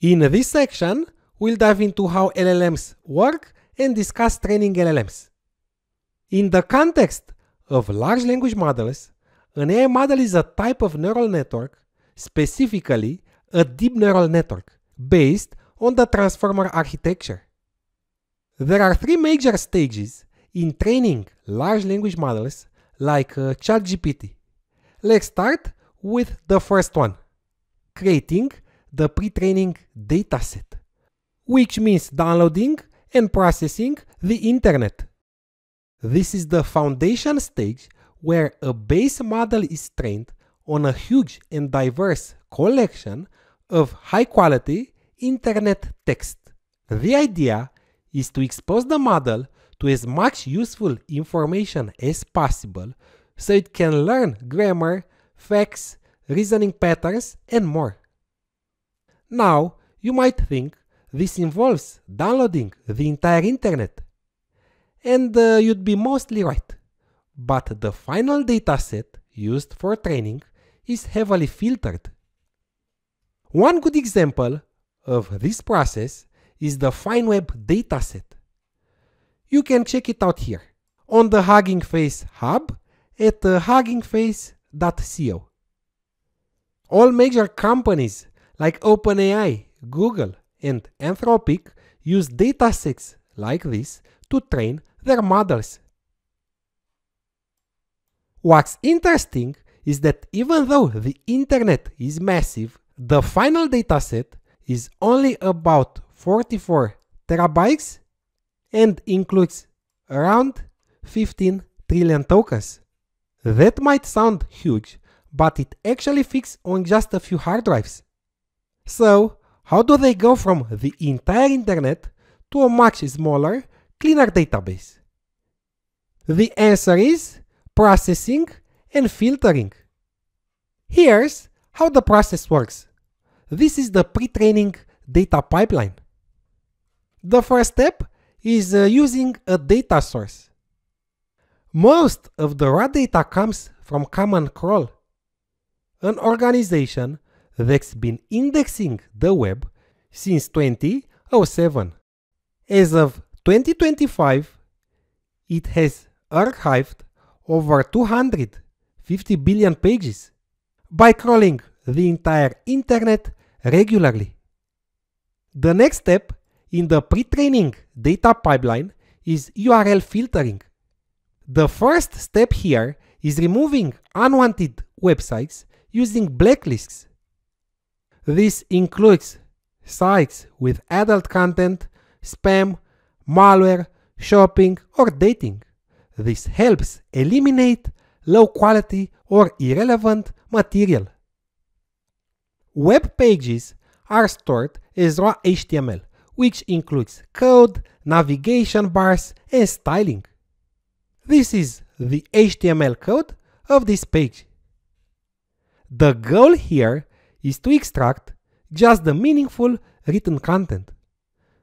In this section, we'll dive into how LLMs work and discuss training LLMs. In the context of large language models, an AI model is a type of neural network, specifically a deep neural network, based on the transformer architecture. There are three major stages in training large language models like uh, ChatGPT. Let's start with the first one, creating the pre-training dataset, which means downloading and processing the internet. This is the foundation stage where a base model is trained on a huge and diverse collection of high quality internet text. The idea is to expose the model to as much useful information as possible so it can learn grammar, facts, reasoning patterns, and more. Now, you might think this involves downloading the entire internet. And uh, you'd be mostly right. But the final dataset used for training is heavily filtered. One good example of this process is the FineWeb dataset. You can check it out here on the Hugging Face hub at uh, huggingface.co. All major companies like OpenAI, Google, and Anthropic use datasets like this to train their models. What's interesting is that even though the internet is massive, the final dataset is only about 44 terabytes and includes around 15 trillion tokens. That might sound huge, but it actually fits on just a few hard drives. So, how do they go from the entire internet to a much smaller, cleaner database? The answer is processing and filtering. Here's how the process works. This is the pre-training data pipeline. The first step is uh, using a data source. Most of the raw data comes from Common Crawl, an organization that's been indexing the web since 2007. As of 2025, it has archived over 250 billion pages by crawling the entire internet regularly. The next step in the pre-training data pipeline is URL filtering. The first step here is removing unwanted websites using blacklists. This includes sites with adult content, spam, malware, shopping, or dating. This helps eliminate low quality or irrelevant material. Web pages are stored as raw HTML, which includes code, navigation bars, and styling. This is the HTML code of this page. The goal here is to extract just the meaningful written content.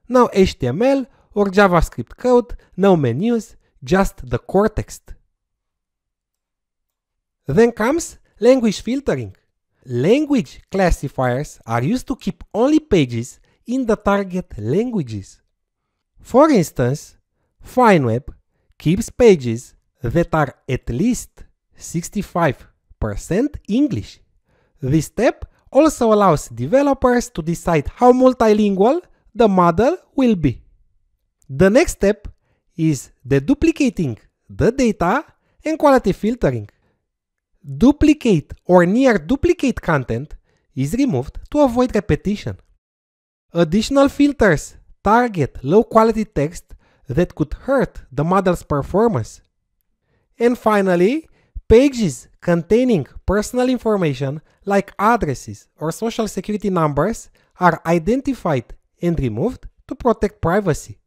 No HTML or JavaScript code, no menus, just the core text. Then comes language filtering. Language classifiers are used to keep only pages in the target languages. For instance, FineWeb keeps pages that are at least 65% English. This step also allows developers to decide how multilingual the model will be. The next step is deduplicating the data and quality filtering. Duplicate or near duplicate content is removed to avoid repetition. Additional filters target low quality text that could hurt the model's performance. And finally, pages containing personal information like addresses or social security numbers are identified and removed to protect privacy.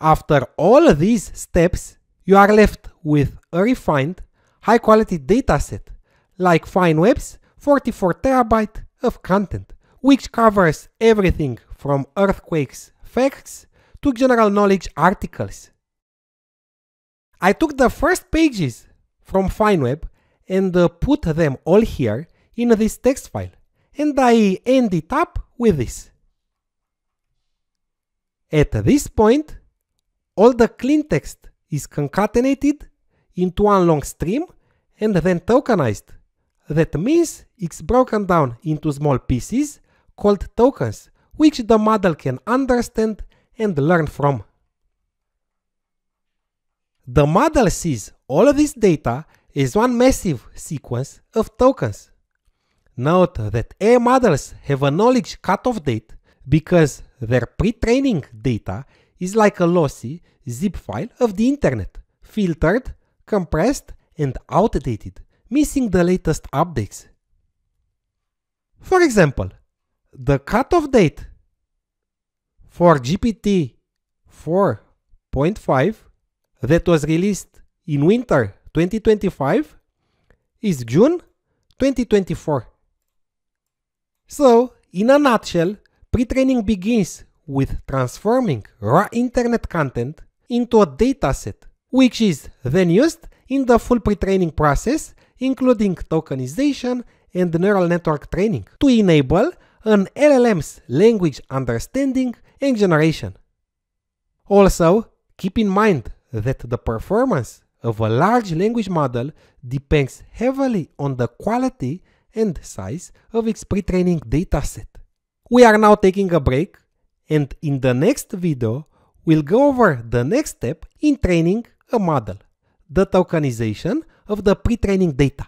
After all these steps, you are left with a refined, high quality dataset like FineWeb's 44 terabyte of content, which covers everything from earthquakes facts to general knowledge articles. I took the first pages from FineWeb and uh, put them all here in this text file, and I ended up with this. At this point, all the clean text is concatenated into one long stream and then tokenized. That means it's broken down into small pieces called tokens, which the model can understand and learn from. The model sees all of this data as one massive sequence of tokens. Note that AI models have a knowledge cutoff date because their pre-training data is like a lossy zip file of the internet, filtered, compressed, and outdated, missing the latest updates. For example, the cutoff date for GPT 4.5 that was released in winter 2025 is June 2024. So, in a nutshell, pre-training begins with transforming raw internet content into a dataset, which is then used in the full pre-training process, including tokenization and neural network training, to enable an LLM's language understanding and generation. Also, keep in mind that the performance of a large language model depends heavily on the quality and size of its pre-training dataset. We are now taking a break and in the next video we'll go over the next step in training a model, the tokenization of the pre-training data.